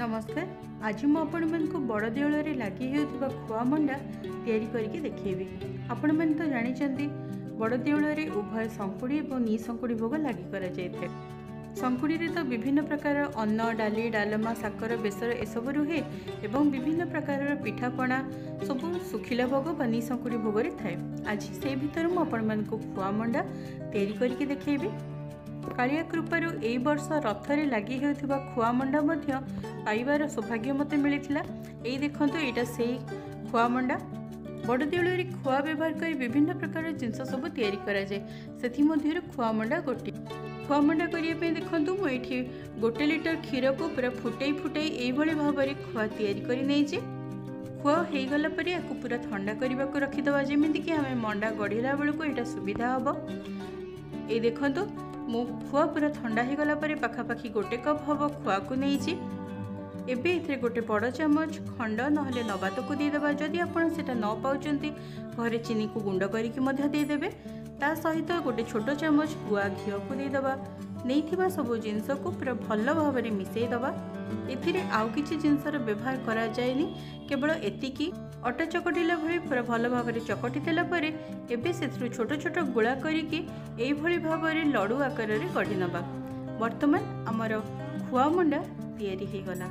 ନମସ୍କାର। ଆଜି ମୁଁ ଆପଣମାନଙ୍କୁ ବଡ଼ ଦେଉଳରେ ଲାଗି ହେଉଥିବା ଖୁଆ ମଣ୍ଡା ତିଆରି କରିକି ଦେଖେଇବି। ଆପଣମାନେ ତ ଜାଣିଛନ୍ତି ବଡ଼ ଦେଉଳରେ ଉଭୟ ଶଙ୍କୁଡ଼ି ଏବଂ ନିଶଙ୍କୁଡ଼ି ଭୋଗ ଲାଗି କରାଯାଇଥାଏ। ଶଙ୍କୁଡ଼ିରେ ତ ବିଭିନ୍ନ ପ୍ରକାର ଅନ୍ନ ଡାଲି ଡାଲମା ସାକର ବେସର ଏସବୁ ରୁହେ ଏବଂ ବିଭିନ୍ନ ପ୍ରକାରର ପିଠାପଣା ସବୁ ଶୁଖିଲା ଭୋଗ ବା ନିଶଙ୍କୁଡ଼ି ଭୋଗରେ ଥାଏ। ଆଜି ସେଇ ଭିତରୁ ମୁଁ ଆପଣମାନଙ୍କୁ ଖୁଆ ମଣ୍ଡା ତିଆରି କରିକି ଦେଖେଇବି। କାଳିଆ କୃପାରୁ ଏଇ ବର୍ଷ ରଥରେ ଲାଗି ହେଉଥିବା ଖୁଆ ମଣ୍ଡା ମଧ୍ୟ ପାଇବାର ସୌଭାଗ୍ୟ ମୋତେ ମିଳିଥିଲା। ଏଇ ଦେଖନ୍ତୁ ଏଇଟା ସେଇ ଖୁଆ ମଣ୍ଡା ବଡ଼ ଦେଉଳରେ ଖୁଆ ବ୍ୟବହାର କରି ବିଭିନ୍ନ ପ୍ରକାର ଜିନିଷ ସବୁ ତିଆରି କରାଯାଏ। ସେଥିମଧ୍ୟରୁ ଖୁଆ ମଣ୍ଡା ଗୋଟିଏ। ଖୁଆ ମଣ୍ଡା କରିବା ପାଇଁ ଦେଖନ୍ତୁ ମୁଁ ଏଇଠି ଗୋଟେ ଲିଟର କ୍ଷୀରକୁ ପୁରା ଫୁଟେଇ ଫୁଟେଇ ଏଇଭଳି ଭାବରେ ଖୁଆ ତିଆରି କରି ନେଇଛି ଖୁଆ ହେଇଗଲା ପରେ ୟାକୁ ପୁରା ଥଣ୍ଡା କରିବାକୁ ରଖିଦେବା। ଯେମିତିକି ଆମେ ମଣ୍ଡା ଗଢ଼ିଲା ବେଳକୁ ଏଇଟା ସୁବିଧା ହେବ। ଏଇ ଦେଖନ୍ତୁ ମୁଁ ଖୁଆ ପୁରା ଥଣ୍ଡା ହେଇଗଲା ପରେ ପାଖାପାଖି ଗୋଟେ କପ୍ ହେବ ଖୁଆକୁ ନେଇଛି। ଏବେ ଏଥିରେ ଗୋଟେ ବଡ଼ ଚାମଚ ଖଣ୍ଡ ନହେଲେ ନବାତକୁ ଦେଇଦେବା। ଯଦି ଆପଣ ସେଇଟା ନ ପାଉଛନ୍ତି ଘରେ ଚିନିକୁ ଗୁଣ୍ଡ କରିକି ମଧ୍ୟ ଦେଇଦେବେ। ତା ସହିତ ଗୋଟେ ଛୋଟ ଚାମଚ ଗୁଆ ଘିଅକୁ ଦେଇଦେବା। ନେଇଥିବା ସବୁ ଜିନିଷକୁ ପୁରା ଭଲ ଭାବରେ ମିଶାଇ ଦେବା ଏଥିରେ ଆଉ କିଛି ଜିନିଷର ବ୍ୟବହାର କରାଯାଏନି। କେବଳ ଏତିକି ଅଟା ଚକଟିଲା ଭଳି ପୁରା ଭଲ ଭାବରେ ଚକଟି ଦେଲା ପରେ ଏବେ ସେଥିରୁ ଛୋଟ ଛୋଟ ଗୁଳା କରିକି ଏଇଭଳି ଭାବରେ ଲଡ଼ୁ ଆକାରରେ ଗଢ଼ି ନେବା ବର୍ତ୍ତମାନ ଆମର ଖୁଆ ମଣ୍ଡା ତିଆରି ହୋଇଗଲା।